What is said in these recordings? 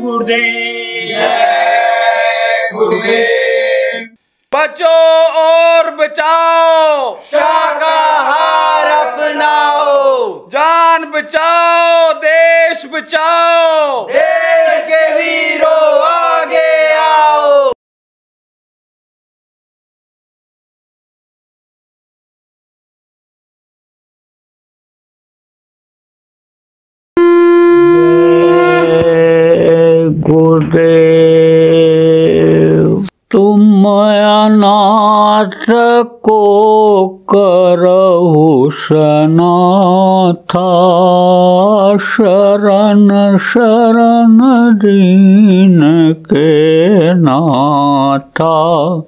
गुरुदेव। बचो और बचाओ। शाकाहार अपनाओ। जान बचाओ। को करहु सनाथा शरण शरण दीन के नाथा।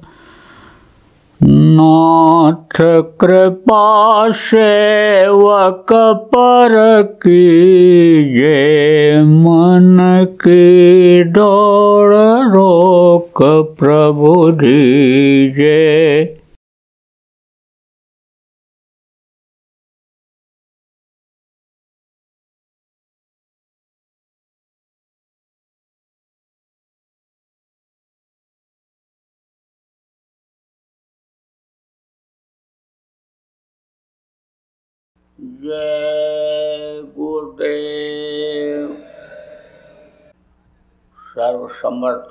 नाथ कृपा सेवक पर कीजे, मन की दौड़ रोक प्रभु दीजे। सर्वसमर्थ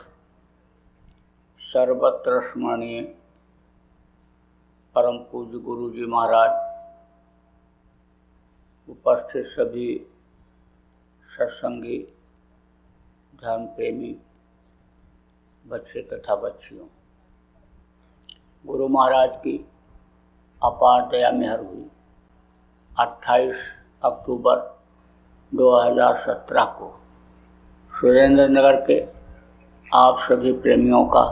सर्वत्र स्मरणीय परम पूज्य गुरु जी महाराज। उपस्थित सभी सत्संगी धर्म प्रेमी बच्चे तथा बच्चियों, गुरु महाराज की अपार दया मेहर हुई। 28 अक्टूबर 2017 को सुरेंद्र नगर के आप सभी प्रेमियों का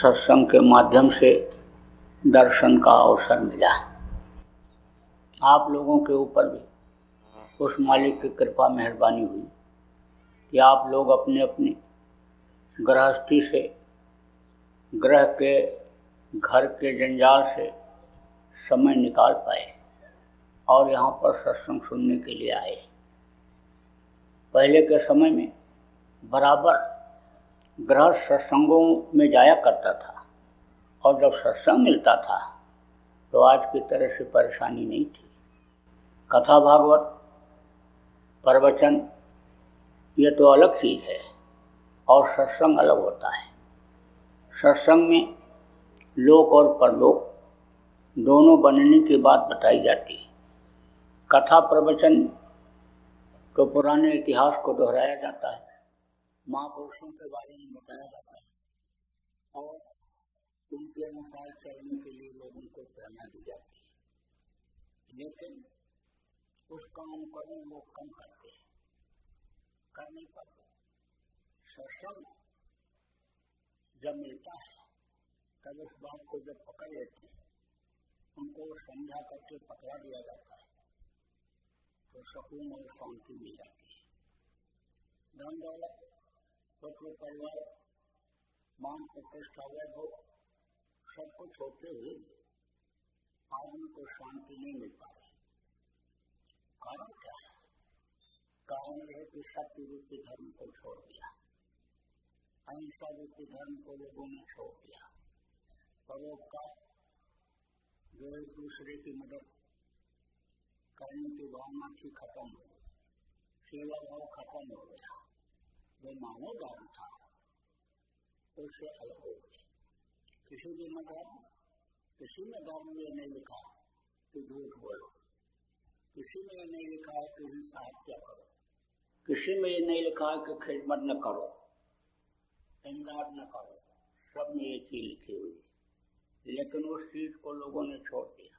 सत्संग के माध्यम से दर्शन का अवसर मिला। आप लोगों के ऊपर भी उस मालिक की कृपा मेहरबानी हुई कि आप लोग अपने अपने गृहस्थी से ग्रह के घर के जंजाल से समय निकाल पाए और यहाँ पर सत्संग सुनने के लिए आए। पहले के समय में बराबर ग्रह सत्संगों में जाया करता था और जब सत्संग मिलता था तो आज की तरह से परेशानी नहीं थी। कथा भागवत, प्रवचन, ये तो अलग चीज़ है और सत्संग अलग होता है। सत्संग में लोक और परलोक दोनों बनने की बात बताई जाती है। कथा प्रवचन तो पुराने इतिहास को दोहराया जाता है। महापुरुषों के बारे में बताया जाता है। और उनके अनुसार चलने के लिए लोगों को प्रेरणा दी जाती है। लेकिन उसका अनुकरण लोग कम करते हैं। कर नहीं पाते सत्संग जब मिलता है, तब उस बात को जब पकड़ लेते हैं, उनको समझा करके पकड़ा दिया जाता है तो सुकून और शांति मिल जाती है। धन दौलत पुत्र परिवार मान प्रतिष्ठा वैभव सब कुछ होते हुए आदमी को शांति नहीं मिल पा रही कारण क्या है? कारण यह कि सत्य रूपी धर्म को छोड़ दिया। अहिंसा रूपी धर्म को लोगों ने छोड़ दिया। परोपकार जो एक दूसरे की मदद करने की भावना थी खत्म हो गई। सेवा भाव खत्म हो गया। जो मानव धर्म था उससे अलग हो गए किसी भी न किसी में धर्म में नहीं लिखा कि झूठ बोलो किसी में ये नहीं लिखा कि हिंसा हत्या करो किसी में ये नहीं लिखा कि खिदमत न करो इमदाद न करो सब में ये चीज़ लिखी हुई लेकिन उस चीज़ को लोगों ने छोड़ दिया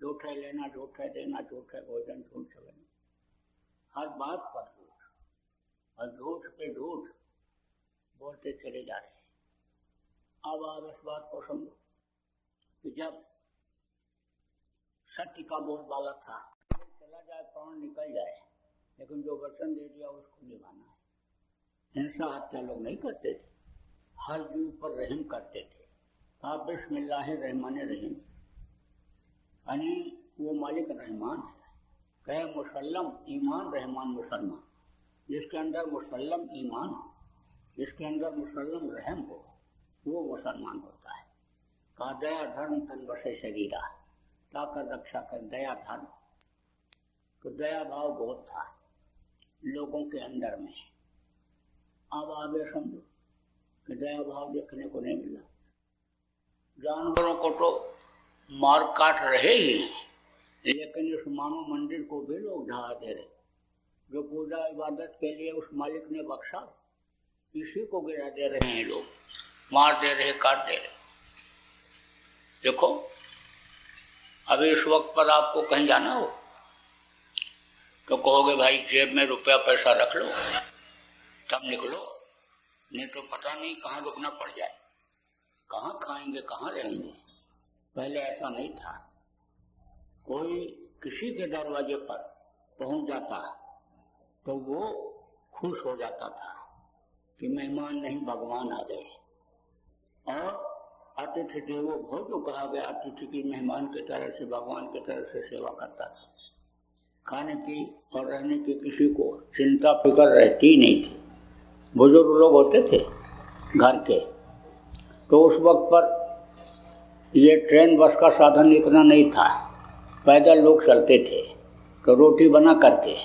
झूठे लेना झूठे देना झूठे भोजन झूठ लेना हर बात पर और झूठ पे झूठ बोलते चले जा रहे हैं। अब आप इस बात को समझो कि जब सत्य का बोलबाला था, चला जाए, प्राण निकल जाए, लेकिन जो वचन दे दिया उसको निभाना है। हिंसा हत्या लोग नहीं करते थे। हर जीव पर रहम करते थे। आप बिस्मिल्लाह रहमान रहीम। यानी वो मालिक रहमान है। कहे मुसलम ईमान रहमान मुसलमान। जिसके अंदर मुसलम ईमान हो, जिसके अंदर मुसलम रहम हो, वो मुसलमान होता है। कहा दया धर्म तन बसे शरीरा ताकर रक्षा कर दया धर्म। तो दया भाव बहुत था लोगों के अंदर में। अब आगे समझो कि दया भाव देखने को नहीं मिला। जानवरों को तो मार काट रहे ही लेकिन इस मानव मंदिर को भी लोग ढहा दे रहे जो पूजा इबादत के लिए उस मालिक ने बख्शा, इसी को गिरा दे रहे हैं लोग। मार दे रहे, काट दे रहे। देखो, अभी इस वक्त पर आपको कहीं जाना हो तो कहोगे, भाई, जेब में रुपया पैसा रख लो, तब निकलो। नहीं तो पता नहीं कहाँ रुकना पड़ जाए। कहाँ खाएँगे, कहाँ रहेंगे। पहले ऐसा नहीं था। कोई किसी के दरवाजे पर पहुँच जाता तो वो खुश हो जाता था कि मेहमान नहीं, भगवान आ गए। और अतिथि देवो भो जो कहा गया, अतिथि की मेहमान के तरह से, भगवान की तरह से सेवा करता था। खाने की और रहने की किसी को चिंता, फ़िक्र रहती नहीं थी। बुज़ुर्ग लोग होते थे घर के तो उस वक्त पर ये ट्रेन, बस का साधन इतना नहीं था। पैदल लोग चलते थे तो रोटी बना करके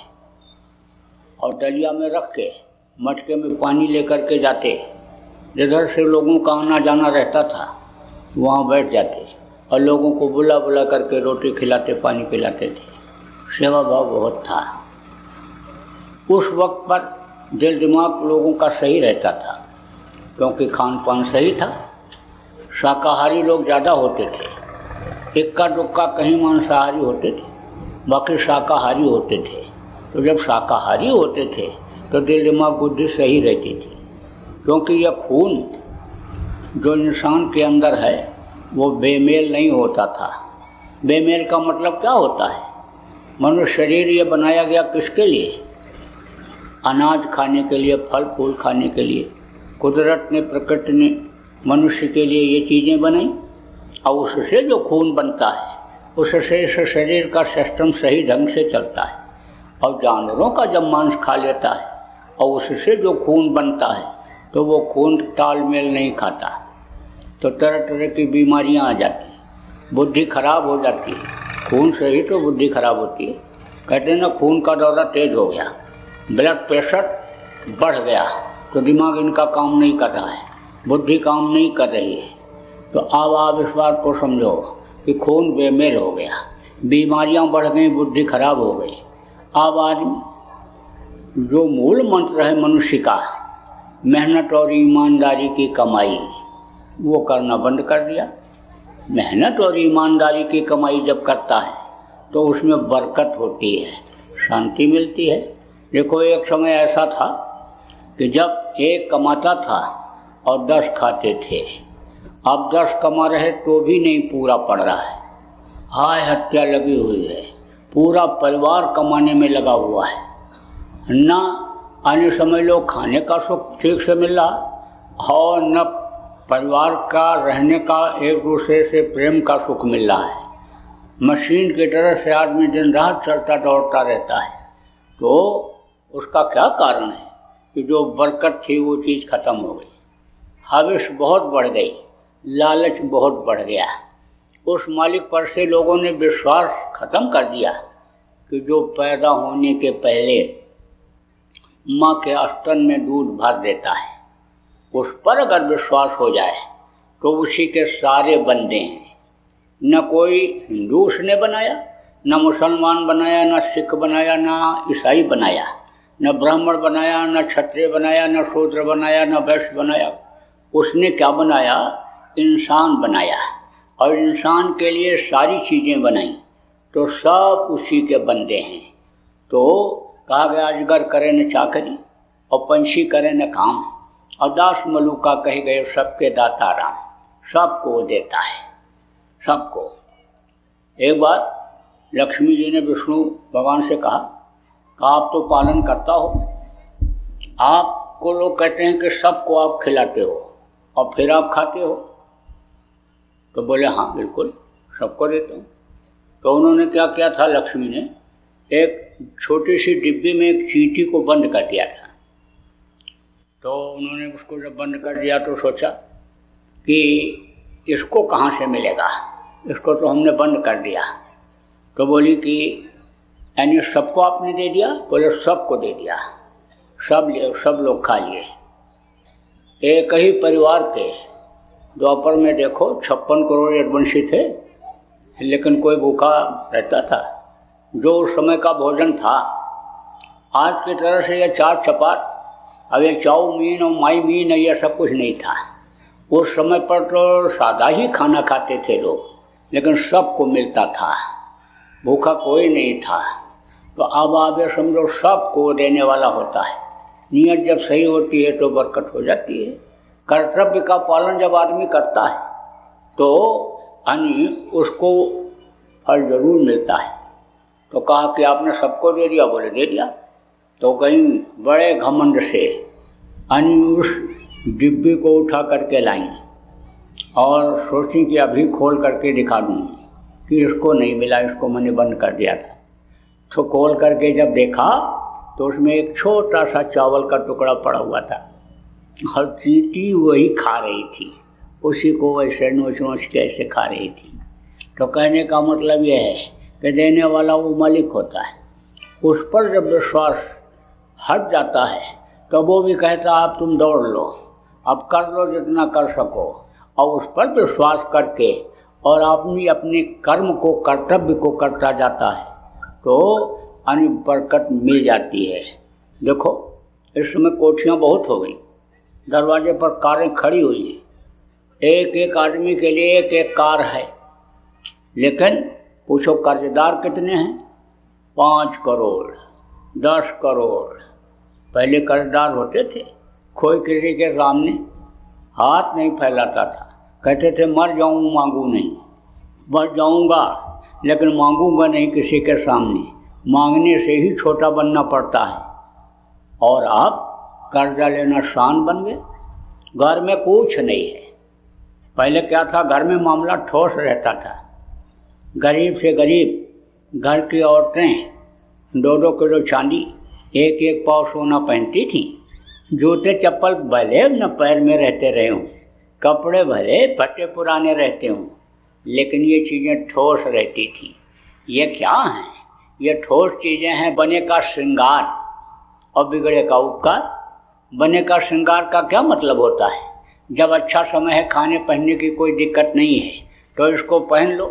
और डलिया में रख के, मटके में पानी लेकर के जाते। जिधर से लोगों का आना जाना रहता था, वहाँ बैठ जाते और लोगों को बुला बुला करके रोटी खिलाते, पानी पिलाते थे। सेवा भाव बहुत था। उस वक्त पर दिल दिमाग लोगों का सही रहता था, क्योंकि खान पान सही था। शाकाहारी लोग ज़्यादा होते थे। इक्का दुक्का कहीं मांसाहारी होते थे, बाकी शाकाहारी होते थे। तो जब शाकाहारी होते थे तो दिल दिमाग बुद्धि सही रहती थी। क्योंकि यह खून जो इंसान के अंदर है, वो बेमेल नहीं होता था। बेमेल का मतलब क्या होता है? मनुष्य शरीर ये बनाया गया किसके लिए? अनाज खाने के लिए फल फूल खाने के लिए। कुदरत ने, प्रकृति ने मनुष्य के लिए ये चीज़ें बनाई। और उससे जो खून बनता है, उससे शरीर का सिस्टम सही ढंग से चलता है। और जानवरों का जब मांस खा लेता है और उससे जो खून बनता है तो वो खून तालमेल नहीं खाता। तो तरह तरह की बीमारियाँ आ जाती बुद्धि खराब हो जाती है। खून से ही तो बुद्धि खराब होती है। कहते हैं ना, खून का दौरा तेज हो गया। ब्लड प्रेशर बढ़ गया। तो दिमाग इनका काम नहीं कर रहा है। बुद्धि काम नहीं कर रही है। तो अब आप इस बात को समझो कि खून बेमेल हो गया। बीमारियाँ बढ़ गई, बुद्धि खराब हो गई। अब आज जो मूल मंत्र है मनुष्य का, मेहनत और ईमानदारी की कमाई, वो करना बंद कर दिया। मेहनत और ईमानदारी की कमाई जब करता है तो उसमें बरकत होती है, शांति मिलती है। देखो, एक समय ऐसा था कि जब एक कमाता था और दस खाते थे, अब दस कमा रहे तो भी नहीं पूरा पड़ रहा है। हाय हत्या लगी हुई है। पूरा परिवार कमाने में लगा हुआ है। न अन्य समय लोग खाने का सुख ठीक से मिल रहा और न परिवार का रहने का एक दूसरे से प्रेम का सुख मिल रहा है। मशीन की तरह से आदमी दिन रात चलता दौड़ता रहता है। तो उसका क्या कारण है कि जो बरकत थी वो चीज़ खत्म हो गई। हविश बहुत बढ़ गई, लालच बहुत बढ़ गया। उस मालिक पर से लोगों ने विश्वास खत्म कर दिया। कि जो पैदा होने के पहले माँ के अस्तन में दूध भर देता है, उस पर अगर विश्वास हो जाए तो उसी के सारे बंदे हैं। न कोई हिंदू उसने बनाया, न मुसलमान बनाया, न सिख बनाया, न ईसाई बनाया, न ब्राह्मण बनाया, न क्षत्रिय बनाया, न शूद्र बनाया, न वैश्य बनाया। उसने क्या बनाया? इंसान बनाया। और इंसान के लिए सारी चीज़ें बनाई। तो सब उसी के बंदे हैं। तो कहा गया अजगर करे न चाकरी और पंछी करे न काम। और दास मलुका कहे गए, सबके दाता राम। सबको देता है। सबको। एक बार लक्ष्मी जी ने विष्णु भगवान से कहा, का आप तो पालन करता हो। आपको लोग कहते हैं कि सबको आप खिलाते हो और फिर आप खाते हो। तो बोले हाँ बिल्कुल, सबको देते हूँ। तो उन्होंने क्या किया था लक्ष्मी ने? एक छोटी सी डिब्बी में एक चीटी को बंद कर दिया था। तो उन्होंने उसको जब बंद कर दिया तो सोचा कि इसको कहाँ से मिलेगा? इसको तो हमने बंद कर दिया। तो बोली कि, यानी सबको आपने दे दिया? बोले, सबको दे दिया। सब सब लोग खा लिए। एक ही परिवार के द्वापर में देखो, छप्पन करोड़ यदवंशी थे। लेकिन कोई भूखा रहता था, जो उस समय का भोजन था। आज की तरह से यह चार चपाट अब ये चाउमीन और माई मीन, यह सब कुछ नहीं था। उस समय पर तो सादा ही खाना खाते थे लोग, लेकिन सबको मिलता था। भूखा कोई नहीं था। तो अब आप ये समझो, सबको देने वाला होता है। नीयत जब सही होती है तो बरकत हो जाती है। कर्तव्य का पालन जब आदमी करता है तो अन्य उसको फल ज़रूर मिलता है। तो कहा कि आपने सबको दे दिया? बोले, दे दिया। तो कहीं बड़े घमंड से अन्य उस डिब्बी को उठा करके लाई और सोची कि अभी खोल करके दिखा दूँगी कि इसको नहीं मिला, इसको मैंने बंद कर दिया था। तो खोल करके जब देखा तो उसमें एक छोटा सा चावल का टुकड़ा पड़ा हुआ था। और चीटी वही खा रही थी। उसी को वैसे नोच नोच के ऐसे खा रही थी? तो कहने का मतलब यह है कि देने वाला वो मालिक होता है। उस पर जब विश्वास हट जाता है तो वो भी कहता, आप तुम दौड़ लो, अब कर लो जितना कर सको। और उस पर विश्वास करके और अपनी अपने कर्म को, कर्तव्य को करता जाता है तो अन्य बरकत मिल जाती है। देखो इस समय कोठियाँ बहुत हो गई। दरवाजे पर कारें खड़ी हुई हैं। एक एक आदमी के लिए एक एक कार है। लेकिन पूछो, कर्जदार कितने हैं? पाँच करोड़, दस करोड़। पहले कर्जदार होते थे कोई किसी के सामने। हाथ नहीं फैलाता था। कहते थे, मर जाऊँ, मांगू नहीं। मर जाऊँगा, लेकिन मांगूँगा नहीं किसी के सामने। मांगने से ही छोटा बनना पड़ता है। और आप कर्जा लेना शान बन गए घर में कुछ नहीं है। पहले क्या था, घर में मामला ठोस रहता था। गरीब से गरीब, घर की औरतें दो दो किलो चांदी एक एक पाव सोना पहनती थी। जूते, चप्पल भले न पैर में रहते रहे हूँ, कपड़े भले फटे पुराने रहते हूँ, लेकिन ये चीज़ें ठोस रहती थी। ये क्या हैं? ये ठोस चीज़ें हैं, बने का श्रृंगार और बिगड़े का उपकार। बने का श्रृंगार का क्या मतलब होता है? जब अच्छा समय है, खाने पहनने की कोई दिक्कत नहीं है तो इसको पहन लो।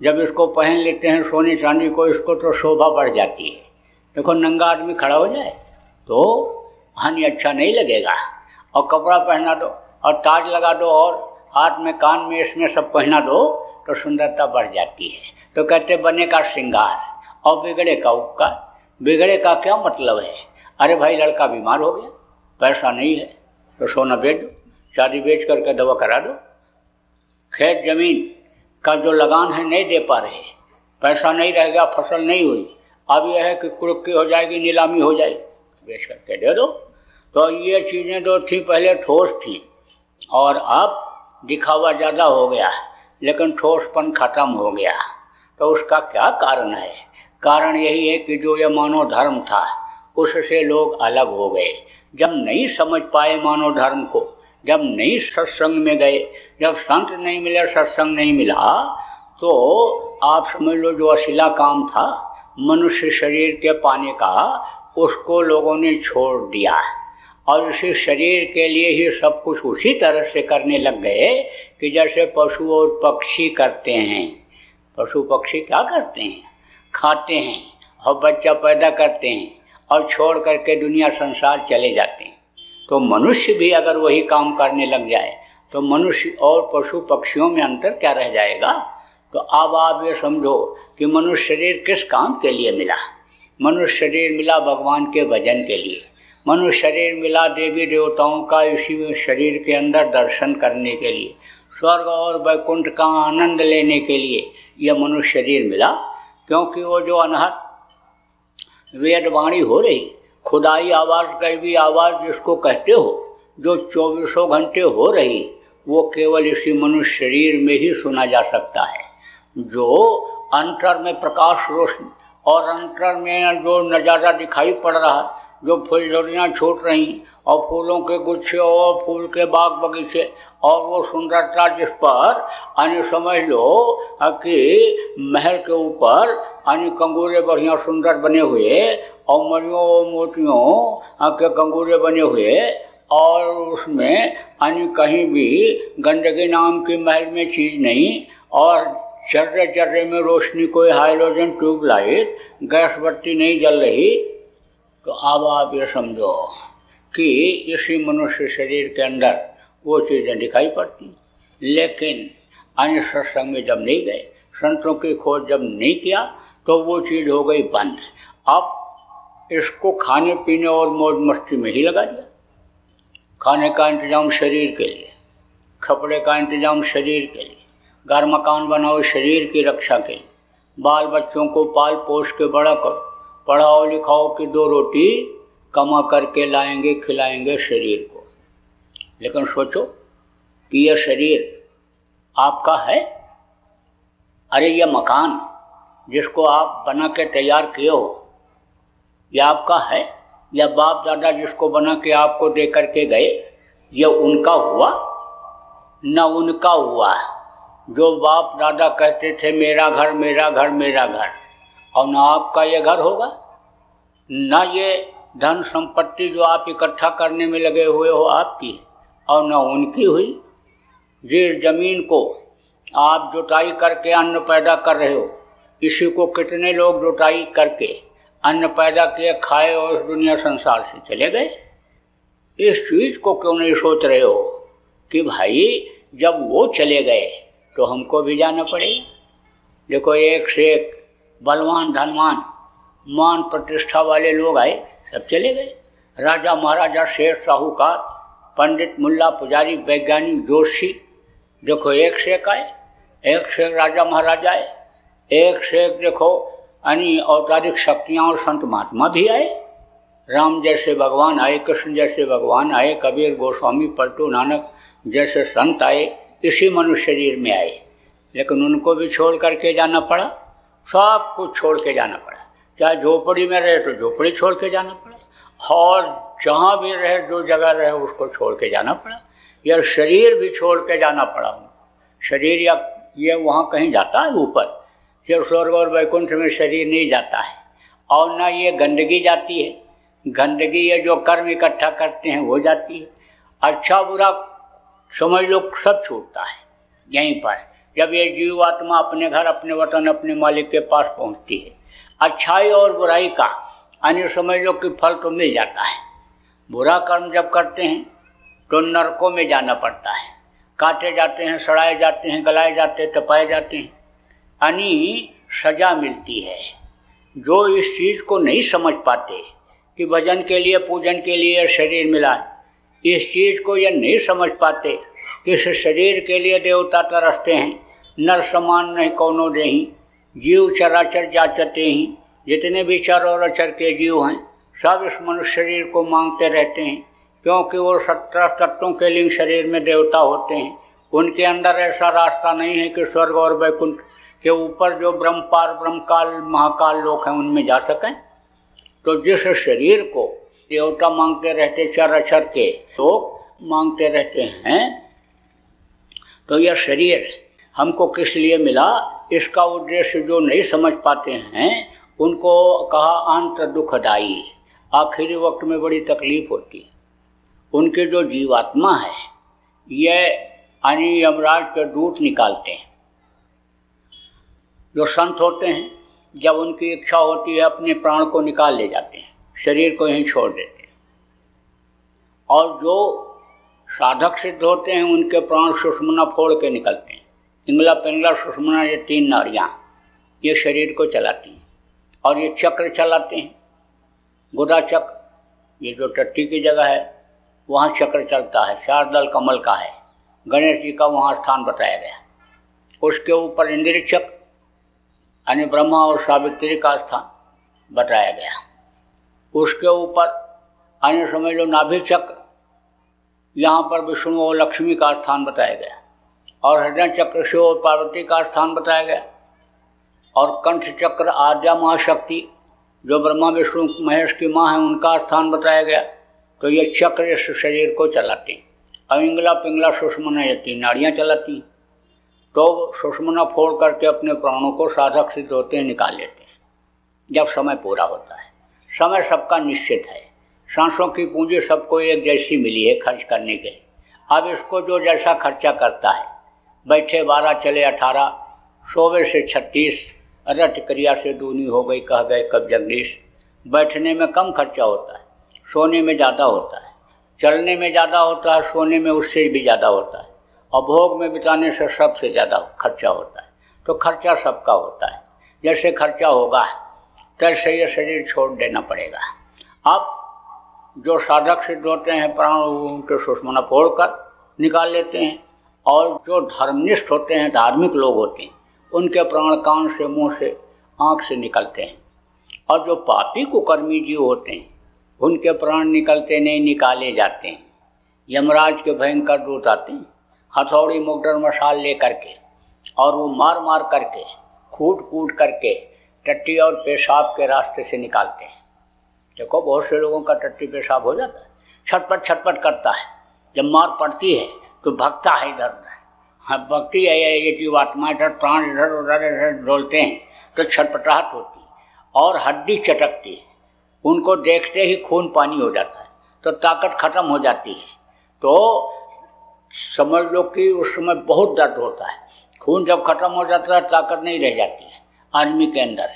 जब इसको पहन लेते हैं सोने चांदी को, इसको तो शोभा बढ़ जाती है। देखो, नंगा आदमी खड़ा हो जाए तो हानि अच्छा नहीं लगेगा। और कपड़ा पहना दो, और ताज लगा दो, और हाथ में, कान में, इसमें सब पहना दो तो सुंदरता बढ़ जाती है। तो कहते बने का श्रृंगार, और बिगड़े का उपकार। बिगड़े का क्या मतलब है? अरे भाई, लड़का बीमार हो गया, पैसा नहीं है तो सोना बेच दो। शादी बेच करके दवा करा दो। खेत ज़मीन का जो लगान है नहीं दे पा रहे। पैसा नहीं रहेगा फ़सल नहीं हुई। अब यह है कि कुर्की हो जाएगी, नीलामी हो जाएगी। बेच करके दे दो। तो ये चीज़ें जो थी, पहले ठोस थी। और अब दिखावा ज़्यादा हो गया लेकिन ठोसपन खत्म हो गया तो उसका क्या कारण है? कारण यही है कि जो ये मानव धर्म था, उससे लोग अलग हो गए। जब नहीं समझ पाए मानव धर्म को जब नहीं सत्संग में गए, जब संत नहीं मिले, सत्संग नहीं मिला तो आप समझ लो जो अशिला काम था, मनुष्य शरीर के पाने का, उसको लोगों ने छोड़ दिया। और उसी शरीर के लिए ही सब कुछ उसी तरह से करने लग गए कि जैसे पशु और पक्षी करते हैं। पशु पक्षी क्या करते हैं? खाते हैं और बच्चा पैदा करते हैं और छोड़ करके दुनिया संसार चले जाते हैं। तो मनुष्य भी अगर वही काम करने लग जाए तो मनुष्य और पशु पक्षियों में अंतर क्या रह जाएगा? तो अब आप ये समझो कि मनुष्य शरीर किस काम के लिए मिला? मनुष्य शरीर मिला भगवान के भजन के लिए। मनुष्य शरीर मिला देवी देवताओं का इसी शरीर के अंदर दर्शन करने के लिए, स्वर्ग और वैकुंठ का आनंद लेने के लिए यह मनुष्य शरीर मिला। क्योंकि वो जो अनहद वेदवाणी हो रही खुदाई आवाज़ दैवी आवाज़ जिसको कहते हो, जो चौबीसों घंटे हो रही, वो केवल इसी मनुष्य शरीर में ही सुना जा सकता है। जो अंतर में प्रकाश रोशनी और अंतर में जो नज़ारा दिखाई पड़ रहा, जो फुलझड़ियाँ छूट रही और फूलों के गुच्छे और फूल के बाग बगीचे। और वो सुंदरता जिस पर अन्य समझ लो कि महल के ऊपर अन्य कंगूरे बढ़िया सुंदर बने हुए और मरियों और मोतियों के कंगूरे बने हुए और उसमें अन्य कहीं भी गंदगी नाम की महल में चीज़ नहीं और चर्रे चर्रे में रोशनी कोई हाइड्रोजन ट्यूबलाइट, गैस बत्ती नहीं जल रही। तो अब आप ये समझो। कि इसी मनुष्य शरीर के अंदर वो चीज़ें दिखाई पड़ती। लेकिन अन्य सत्संग में जब नहीं गए, संतों की खोज जब नहीं किया तो वो चीज़ हो गई बंद। अब इसको खाने पीने और मौज मस्ती में ही लगा दिया। खाने का इंतज़ाम शरीर के लिए कपड़े का इंतज़ाम शरीर के लिए, घर मकान बनाओ शरीर की रक्षा के लिए। बाल बच्चों को पाल पोष के बड़ा करो, पढ़ाओ लिखाओ कि दो रोटी कमा करके लाएँगे, खिलाएँगे शरीर को। लेकिन सोचो कि यह शरीर आपका है? अरे, यह मकान जिसको आप बना के तैयार किए हो, यह आपका है? या बाप दादा जिसको बना के आपको दे करके गए, यह उनका हुआ? न उनका हुआ। जो बाप दादा कहते थे, मेरा घर मेरा घर मेरा घर और ना आपका ये घर होगा? ना ये धन संपत्ति जो आप इकट्ठा करने में लगे हुए हो आपकी और न उनकी हुई। जिस ज़मीन को आप जुटाई करके अन्न पैदा कर रहे हो, इसी को कितने लोग जुताई करके अन्न पैदा किए, खाए और उस दुनिया संसार से चले गए? इस चीज़ को क्यों नहीं सोच रहे हो कि भाई, जब वो चले गए तो हमको भी जाना पड़ेगा। देखो, एक से एक बलवान, धनवान, मान प्रतिष्ठा वाले लोग आए सब चले गए। राजा महाराजा शेर साहूकार, पंडित मुल्ला पुजारी वैज्ञानिक जोशी, देखो एक से एक आए, एक से एक राजा महाराजा आए, एक से एक देखो अन्य औतारिक शक्तियाँ और संत महात्मा भी आए। राम जैसे भगवान आए, कृष्ण जैसे भगवान आए, कबीर, गोस्वामी, पलटू, नानक जैसे संत आए, इसी मनुष्य शरीर में आए। लेकिन उनको भी छोड़ करके जाना पड़ा, सब कुछ छोड़ के जाना पड़ा। चाहे झोपड़ी में रहे तो झोपड़ी छोड़ के जाना पड़ा। और जहाँ भी रहे, जो जगह रहे, उसको छोड़ के जाना पड़ा। या शरीर भी छोड़ के जाना पड़ा शरीर या ये वहाँ कहीं जाता है ऊपर, ये स्वर्ग और वैकुंठ में शरीर नहीं जाता है। और ना ये गंदगी जाती है। गंदगी ये जो कर्म इकट्ठा करते हैं, वो जाती है। अच्छा बुरा समझ लो, सब छूटता है। यहीं पर, जब ये जीव आत्मा अपने घर, अपने वतन, अपने मालिक के पास पहुँचती है अच्छाई और बुराई का अन्य समझ लो कि फल तो मिल जाता है। बुरा कर्म जब करते हैं तो नरकों में जाना पड़ता है। काटे जाते हैं, सड़ाए जाते हैं, गलाए जाते हैं, तपाए जाते हैं। यानी सजा मिलती है। जो इस चीज़ को नहीं समझ पाते कि भजन के लिए, पूजन के लिए शरीर मिला, इस चीज़ को यह नहीं समझ पाते कि इस शरीर के लिए देवता तरसते हैं, नर समान नहीं कौनो नहीं जीव चराचर जाचते ही, जितने भी चर और अचर के जीव हैं, सब इस मनुष्य शरीर को मांगते रहते हैं, क्योंकि वो सत्रह तत्वों के लिंग शरीर में देवता होते हैं। उनके अंदर ऐसा रास्ता नहीं है कि स्वर्ग और वैकुंठ के ऊपर जो ब्रह्म पार ब्रह्मकाल, महाकाल लोग हैं, उनमें जा सकें। तो जिस शरीर को देवता मांगते रहते, चर अचर के लोग मांगते रहते हैं तो यह शरीर हमको किस लिए मिला? इसका उद्देश्य जो नहीं समझ पाते हैं, उनको कहा अंत दुखदाई आखिरी वक्त में बड़ी तकलीफ़ होती। उनके जो जीवात्मा है यह यानी यमराज के दूत निकालते हैं। जो संत होते हैं, जब उनकी इच्छा होती है, अपने प्राण को निकाल ले जाते हैं, शरीर को यहीं छोड़ देते हैं। और जो साधक सिद्ध होते हैं, उनके प्राण सुषमना फोड़ के निकलते हैं। पिंगला पिंगला सुषमना ये तीन नाड़ियाँ ये शरीर को चलाती हैं और ये चक्र चलाते हैं। गुदा चक्र, ये जो टट्टी की जगह है, वहाँ चक्र चलता है शारदल कमल का है। गणेश जी का वहाँ स्थान बताया गया। उसके ऊपर इंद्र चक्र, यानी ब्रह्मा और सावित्री का स्थान बताया गया। उसके ऊपर अन्य समय लो नाभि चक्र, यहाँ पर विष्णु और लक्ष्मी का स्थान बताया गया। और हृदय चक्र शिव और पार्वती का स्थान बताया गया। और कंठ चक्र आद्या महाशक्ति, जो ब्रह्मा, विष्णु, महेश की माँ है, उनका स्थान बताया गया। तो ये चक्र इस शरीर को चलाती। अविंगला पिंगला सुषमना यति नाड़ियाँ चलाती। तो सुषमना फोड़ करके अपने प्राणों को साधक सिद्ध होते हैं निकाल लेते हैं। जब समय पूरा होता है, समय सबका निश्चित है। सांसों की पूंजी सबको एक जैसी मिली है खर्च करने के लिए। अब इसको जो जैसा खर्चा करता है बैठे बारह चले अठारह, सोवे से छत्तीस, रट क्रिया से दूनी हो गई, कह गए कब जगदीश। बैठने में कम खर्चा होता है, सोने में ज़्यादा होता है। चलने में ज़्यादा होता है, सोने में उससे भी ज़्यादा होता है। और भोग में बिताने से सबसे ज़्यादा खर्चा होता है। तो खर्चा सबका होता है। जैसे खर्चा होगा, तैसे ये शरीर छोड़ देना पड़ेगा। अब जो साधक सिद्ध होते हैं, प्राण उनके सुषमना फोड़ कर निकाल लेते हैं। और जो धर्मनिष्ठ होते हैं, धार्मिक लोग होते हैं, उनके प्राण कान से, मुँह से, आँख से निकलते हैं। और जो पापी कुकर्मी जीव होते हैं, उनके प्राण निकलते नहीं, निकाले जाते हैं। यमराज के भयंकर दूत आते हैं, हथौड़ी मुगडर मशाल ले करके और वो मार मार करके, कूट कूट करके, टट्टी और पेशाब के रास्ते से निकालते हैं। देखो, बहुत से लोगों का टट्टी पेशाब हो जाता है, छटपट छटपट करता है। जब मार पड़ती है तो भक्ता है इधर? उधर हाँ भक्ति है ये जीव आत्मा इधर प्राण, इधर, उधर, इधर डोलते हैं तो छटपटाहट होती और हड्डी चटकती है, उनको देखते ही खून पानी हो जाता है तो ताकत खत्म हो जाती है तो समझ लो कि उस समय बहुत दर्द होता है, खून जब खत्म हो जाता है, ताकत नहीं रह जाती है, आदमी के अंदर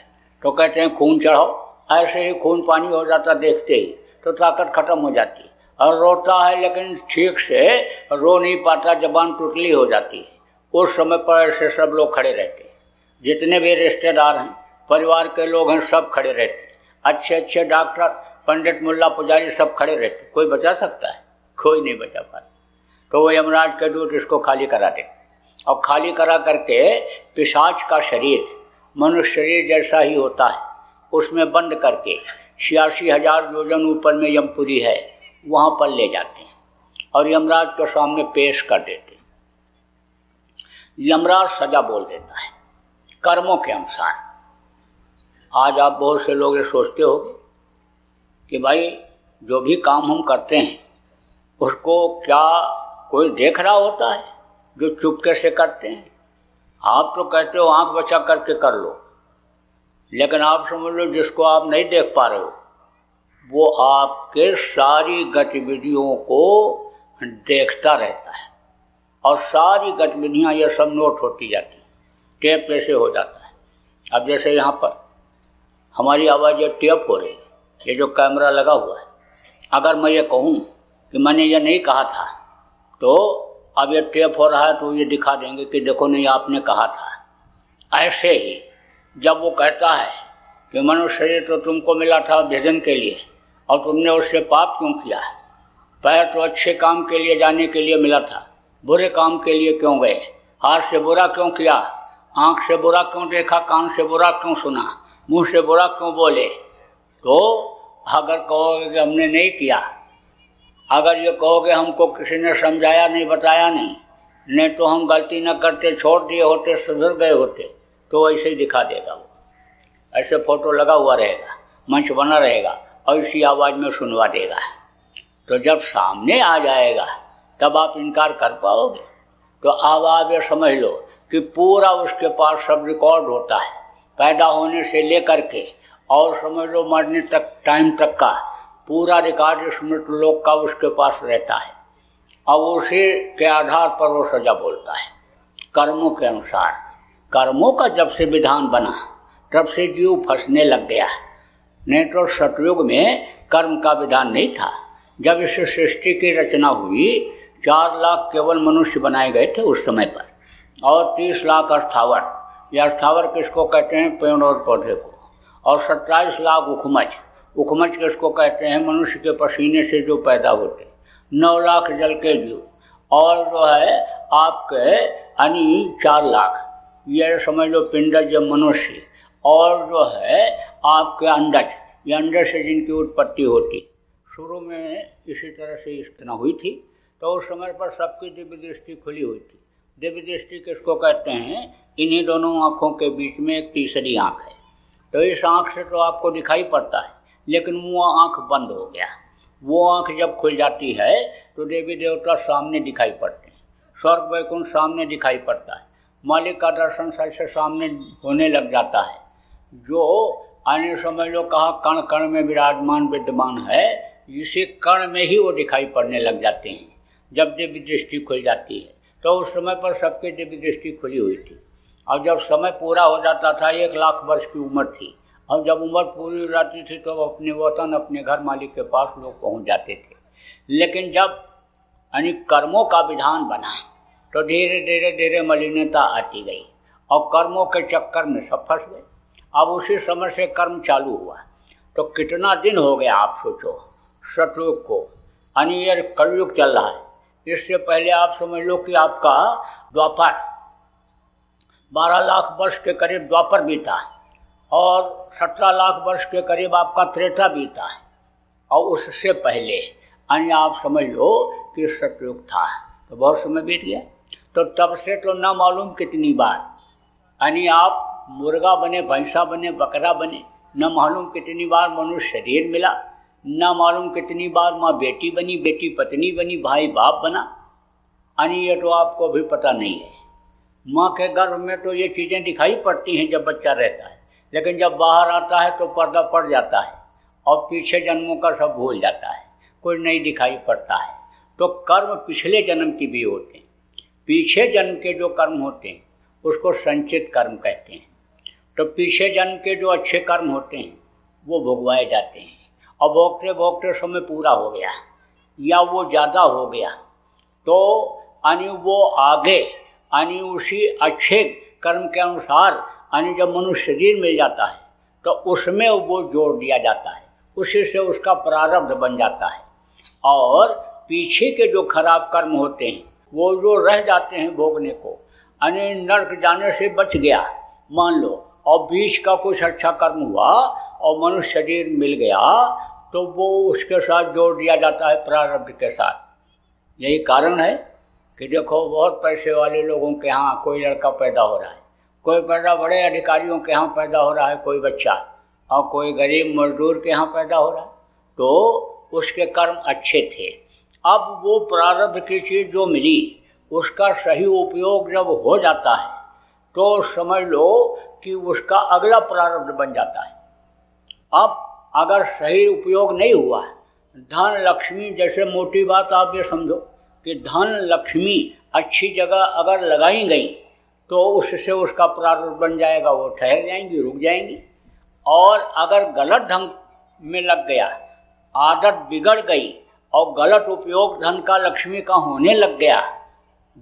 तो कहते हैं, खून चढ़ाओ, ऐसे ही खून पानी हो जाता देखते ही तो ताकत खत्म हो जाती है और रोता है, लेकिन ठीक से रो नहीं पाता, जबान टुटली हो जाती है। उस समय पर ऐसे सब लोग खड़े रहते हैं। जितने भी रिश्तेदार हैं, परिवार के लोग हैं, सब खड़े रहते हैं। अच्छे अच्छे डॉक्टर, पंडित, मुल्ला, पुजारी सब खड़े रहते कोई बचा सकता है? कोई नहीं बचा पाता। तो वो यमराज के दूत इसको खाली करा देते और खाली करा करके पिशाच का शरीर, मनुष्य शरीर जैसा ही होता है। उसमें बंद करके छियासी हज़ार योजन ऊपर में यमपुरी है। वहाँ पर ले जाते हैं और यमराज के सामने पेश कर देते हैं। यमराज सजा बोल देता है, कर्मों के अनुसार। आज आप बहुत से लोग ये सोचते हो कि भाई, जो भी काम हम करते हैं, उसको क्या कोई देख रहा होता है, जो चुपके से करते हैं? आप तो कहते हो, आँख बचा करके कर लो। लेकिन आप समझ लो, जिसको आप नहीं देख पा रहे हो वो आपके सारी गतिविधियों को देखता रहता है। और सारी गतिविधियाँ ये सब नोट होती जाती हैं। टेप जैसे हो जाता है। अब जैसे यहाँ पर हमारी आवाज़ ये टेप हो रही है। ये जो कैमरा लगा हुआ है। अगर मैं ये कहूँ कि मैंने ये नहीं कहा था तो अब ये टेप हो रहा है तो ये दिखा देंगे कि देखो नहीं, आपने कहा था। ऐसे ही जब वो कहता है कि मनुष्य तो तुमको मिला था भजन के लिए और तुमने उससे पाप क्यों किया? पैर तो अच्छे काम के लिए जाने के लिए मिला था। बुरे काम के लिए क्यों गए? हाथ से बुरा क्यों किया? आँख से बुरा क्यों देखा? कान से बुरा क्यों सुना? मुँह से बुरा क्यों बोले? तो अगर कहोगे कि हमने नहीं किया, अगर ये कहोगे हमको किसी ने समझाया नहीं, बताया नहीं नहीं तो हम गलती न करते, छोड़ दिए होते, सुधर गए होते तो ऐसे ही दिखा देगा वो। ऐसे फ़ोटो लगा हुआ रहेगा, मंच बना रहेगा। और इसी आवाज़ में सुनवा देगा। तो जब सामने आ जाएगा, तब आप इनकार कर पाओगे। तो आवाज़ समझ लो कि पूरा उसके पास सब रिकॉर्ड होता है, पैदा होने से लेकर के, और समझ लो मरने तक टाइम तक का, पूरा रिकॉर्ड स्मृत लोग का उसके पास रहता है। और उसी के आधार पर वो सजा बोलता है। कर्मों के अनुसार, कर्मों का जब से विधान बना, तब से जीव फंसने लग गया। नहीं तो सतयुग में कर्म का विधान नहीं था। जब इस सृष्टि की रचना हुई, चार लाख केवल मनुष्य बनाए गए थे उस समय पर, और तीस लाख अस्थावर। या अस्थावर किसको कहते हैं? पेड़ और पौधे को। और सत्ताईस लाख उखमज। उखमज किसको कहते हैं? मनुष्य के पसीने से जो पैदा होते। नौ लाख जल के जीव। और जो है, आपके यानी चार लाख। ये समझ लो जब मनुष्य। और जो है आपके अंडज ये अंडज से जिनकी उत्पत्ति होती, शुरू में इसी तरह से इतना हुई थी तो उस समय पर सबकी दिव्य दृष्टि खुली हुई थी। दिव्य दृष्टि किसको कहते हैं? इन्हीं दोनों आँखों के बीच में एक तीसरी आँख है। तो इस आँख से तो आपको दिखाई पड़ता है, लेकिन वो आँख बंद हो गया। वो आँख जब खुल जाती है तो देवी देवता सामने दिखाई पड़ते हैं। स्वर्ग वैकुंठ सामने दिखाई पड़ता है। मालिक का दर्शन सर से सामने होने लग जाता है। जो आने समय लोग कहा कण कण में विराजमान, विद्यमान है, इसी कण में ही वो दिखाई पड़ने लग जाते हैं। जब दिव्य दृष्टि खुल जाती है तो उस समय पर सबके दिव्य दृष्टि खुली हुई थी। और जब समय पूरा हो जाता था, एक लाख वर्ष की उम्र थी। और जब उम्र पूरी हो जाती थी तो अपने वतन, अपने घर मालिक के पास लोग पहुँच जाते थे। लेकिन जब यानी कर्मों का विधान बना तो धीरे धीरे धीरे मलिनता आती गई। और कर्मों के चक्कर में सब फंस गए। अब उसी समय से कर्म चालू हुआ। तो कितना दिन हो गया आप सोचो शत्रुग को यानी ये कलयुग चल रहा है। इससे पहले आप समझ लो कि आपका द्वापर, बारह लाख वर्ष के करीब द्वापर बीता है और सत्रह लाख वर्ष के करीब आपका त्रेता बीता है। और उससे पहले यानी आप समझ लो कि सतयुग था। तो बहुत समय बीत गया। तो तब से तो ना मालूम कितनी बार यानी आप मुर्गा बने, भैंसा बने, बकरा बने, न मालूम कितनी बार मनुष्य शरीर मिला, न मालूम कितनी बार माँ बेटी बनी, बेटी पत्नी बनी, भाई बाप बना। यानी ये तो आपको भी पता नहीं है। माँ के गर्भ में तो ये चीज़ें दिखाई पड़ती हैं जब बच्चा रहता है, लेकिन जब बाहर आता है तो पर्दा पड़ जाता है और पीछे जन्मों का सब भूल जाता है, कोई नहीं दिखाई पड़ता है। तो कर्म पिछले जन्म की भी होते हैं। पीछे जन्म के जो कर्म होते हैं, उसको संचित कर्म कहते हैं। तो पीछे जन्म के जो अच्छे कर्म होते हैं, वो भोगवाए जाते हैं। और भोगते भोगते समय पूरा हो गया, या वो ज़्यादा हो गया तो यानी वो आगे यानी उसी अच्छे कर्म के अनुसार यानी जब मनुष्य शरीर मिल जाता है तो उसमें वो जोड़ दिया जाता है। उसी से उसका प्रारब्ध बन जाता है। और पीछे के जो खराब कर्म होते हैं, वो जो रह जाते हैं भोगने को यानी नर्क जाने से बच गया। मान लो और बीच का कुछ अच्छा कर्म हुआ और मनुष्य शरीर मिल गया तो वो उसके साथ जोड़ दिया जाता है प्रारब्ध के साथ। यही कारण है कि देखो, बहुत पैसे वाले लोगों के यहाँ कोई लड़का पैदा हो रहा है, कोई पैदा, बड़े अधिकारियों के यहाँ पैदा हो रहा है कोई बच्चा, और कोई गरीब मजदूर के यहाँ पैदा हो रहा है तो उसके कर्म अच्छे थे। अब वो प्रारब्ध की चीज़ जो मिली, उसका सही उपयोग जब हो जाता है तो समझ लो कि उसका अगला प्रारब्ध बन जाता है। अब अगर सही उपयोग नहीं हुआ धन लक्ष्मी जैसे मोटी बात आप ये समझो कि धन लक्ष्मी अच्छी जगह अगर लगाई गई तो उससे उसका प्रारूप बन जाएगा, वो ठहर जाएँगी, रुक जाएँगी। और अगर गलत ढंग में लग गया, आदत बिगड़ गई और गलत उपयोग धन का लक्ष्मी का होने लग गया,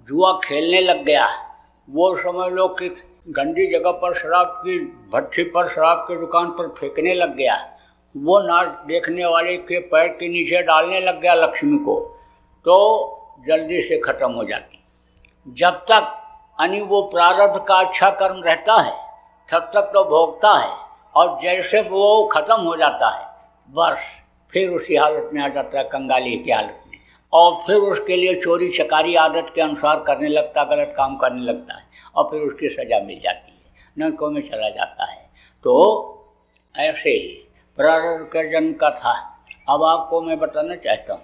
जुआ खेलने लग गया, वो समझ लो कि गंदी जगह पर, शराब की भट्टी पर, शराब की दुकान पर फेंकने लग गया। वो नाच देखने वाले के पैर के नीचे डालने लग गया लक्ष्मी को। तो जल्दी से ख़त्म हो जाती। जब तक यानी वो प्रारब्ध का अच्छा कर्म रहता है, तब तक तो भोगता है और जैसे वो खत्म हो जाता है, बस फिर उसी हालत में आ जाता है कंगाली की हालत। और फिर उसके लिए चोरी चकारी आदत के अनुसार करने लगता, गलत काम करने लगता है और फिर उसकी सज़ा मिल जाती है, नरकों में चला जाता है। तो ऐसे ही प्रारब्ध का जन्म का था अब आपको मैं बताना चाहता हूँ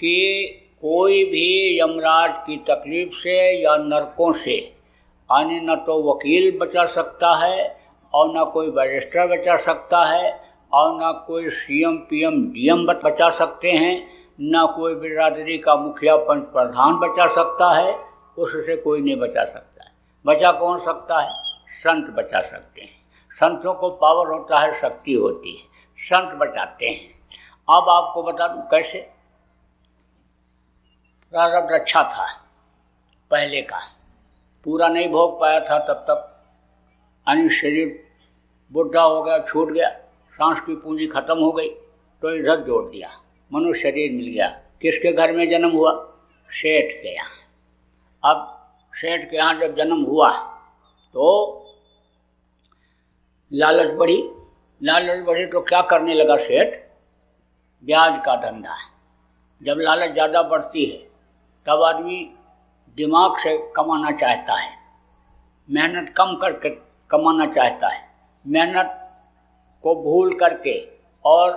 कि कोई भी यमराज की तकलीफ़ से या नरकों से आने न तो वकील बचा सकता है और न कोई बैरिस्टर बचा सकता है और न कोई सीएम, पीएम, डीएम बचा सकते हैं। न कोई बिरादरी का मुखिया पंच प्रधान बचा सकता है, उससे कोई नहीं बचा सकता है। बचा कौन सकता है? संत बचा सकते हैं। संतों को पावर होता है, शक्ति होती है। संत बचाते हैं। अब आपको बता दूँ कैसे? प्रारब्ध अच्छा था, पहले का। पूरा नहीं भोग पाया था तब तक। यानी शरीर बुढ़ा हो गया, छूट गया। सांस की पूंजी खत्म हो गई तो इधर जोड़ दिया। मनुष्य शरीर मिल गया। किसके घर में जन्म हुआ? सेठ के यहाँ। अब सेठ के यहाँ जब जन्म हुआ तो लालच बढ़ी। लालच बढ़ी तो क्या करने लगा सेठ? ब्याज का धंधा। जब लालच ज़्यादा बढ़ती है, तब आदमी दिमाग से कमाना चाहता है। मेहनत कम करके कमाना चाहता है। मेहनत को भूल करके और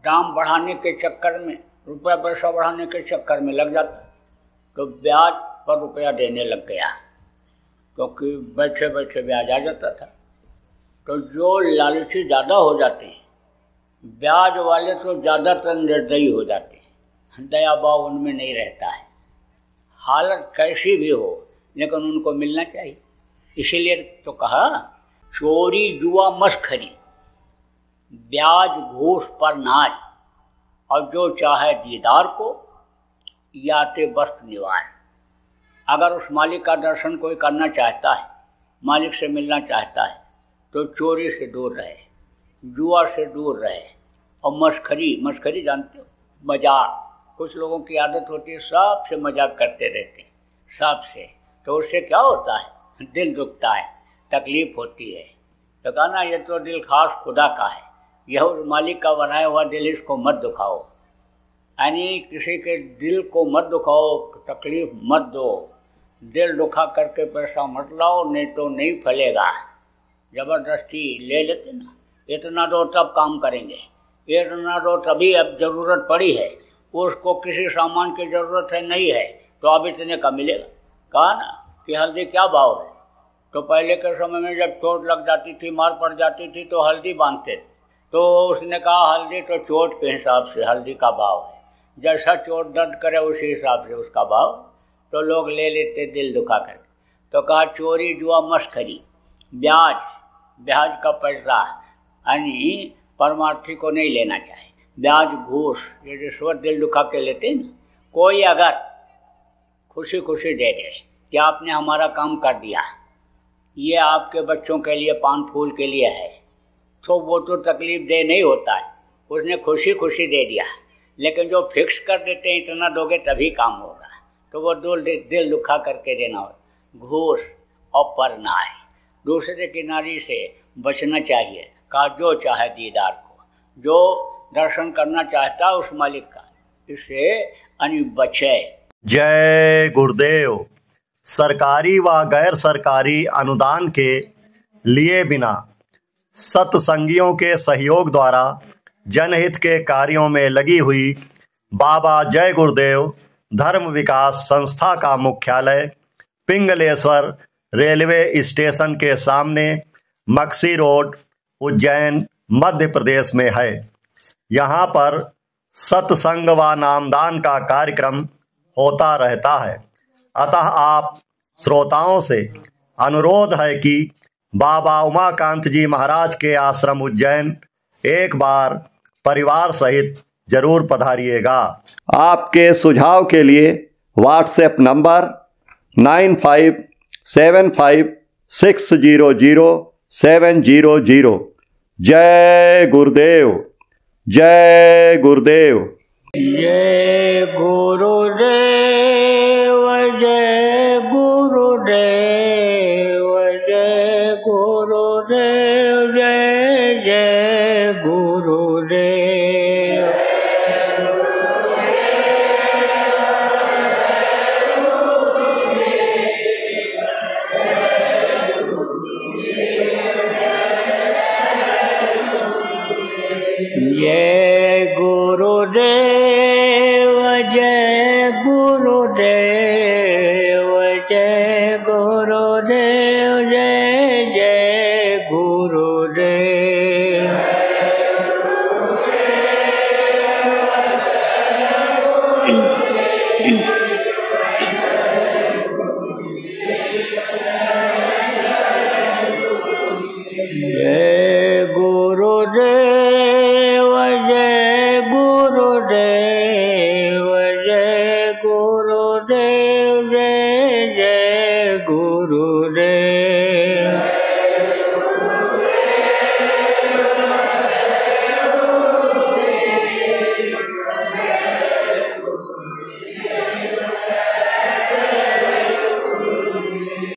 दाम बढ़ाने के चक्कर में, रुपया पैसा बढ़ाने के चक्कर में लग जाता तो ब्याज पर रुपया देने लग गया, क्योंकि बैठे बैठे ब्याज आ जाता था। तो जो लालची ज़्यादा हो जाते हैं ब्याज वाले तो ज़्यादातर निर्दयी हो जाते हैं दया भाव उनमें नहीं रहता है। हालत कैसी भी हो, लेकिन उनको मिलना चाहिए। इसीलिए तो कहा, चोरी जुआ मस्खरी ब्याज घूस पर नाज। और जो चाहे दीदार को या याते वस्त्र निवार अगर उस मालिक का दर्शन कोई करना चाहता है, मालिक से मिलना चाहता है तो चोरी से दूर रहे, जुआ से दूर रहे। और मस्खरी मस्खरी जानते हो? मज़ाक। कुछ लोगों की आदत होती है, सबसे मज़ाक करते रहते हैं, सबसे। तो उससे क्या होता है? दिल दुखता है, तकलीफ़ होती है। तो कहना, ये तो दिल खास खुदा का है। यह मालिक का बनाया हुआ दिल इसको मत दुखाओ। यानी किसी के दिल को मत दुखाओ, तकलीफ़ मत दो। दिल दुखा करके पैसा मत लाओ, नहीं तो नहीं फलेगा। ज़बरदस्ती ले लेते ना। इतना दो तब काम करेंगे। इतना दो तभी अब ज़रूरत पड़ी है। उसको किसी सामान की ज़रूरत है, नहीं है तो अब इतने का मिलेगा। कहा ना कि हल्दी क्या भाव है? तो पहले के समय में जब चोट लग जाती थी, मार पड़ जाती थी तो हल्दी बांधते थे। तो उसने कहा, हल्दी तो चोट के हिसाब से, हल्दी का भाव है। जैसा चोट दर्द करे, उसी हिसाब से उसका भाव। तो लोग ले लेते, दिल दुखा कर तो कहा, चोरी जुआ मस्खरी ब्याज ब्याज का पैसा यानी परमार्थी को नहीं लेना चाहिए। ब्याज, घूस, ये रिश्वत दिल दुखा के लेते हैं ना, कोई अगर खुशी खुशी दे दे कि आपने हमारा काम कर दिया। ये आपके बच्चों के लिए, पान फूल के लिए है। तो वो तो तकलीफ़ दे नहीं होता है। उसने खुशी खुशी दे दिया। लेकिन जो फिक्स कर देते हैं, इतना दोगे तभी काम होगा। तो वो दिल दिल दुखा करके देना हो। घूस और परना है दूसरे किनारे से बचना चाहिए। का जो चाहे दीदार को। जो दर्शन करना चाहता उस मालिक का। इससे अनि बचे। जय गुरुदेव। सरकारी व गैर सरकारी अनुदान के लिए बिना सत्संगियों के सहयोग द्वारा जनहित के कार्यों में लगी हुई बाबा जय गुरुदेव धर्म विकास संस्था का मुख्यालय पिंगलेश्वर रेलवे स्टेशन के सामने मक्सी रोड, उज्जैन, मध्य प्रदेश में है। यहाँ पर सत्संग व नामदान का कार्यक्रम होता रहता है। अतः आप श्रोताओं से अनुरोध है कि बाबा उमाकांत जी महाराज के आश्रम उज्जैन, एक बार परिवार सहित ज़रूर पधारिएगा। आपके सुझाव के लिए WhatsApp number nine five seven five six zero zero seven zero zero. जय गुरुदेव जय गुरुदेव। जय गुरुदेव जय गुरुदेव।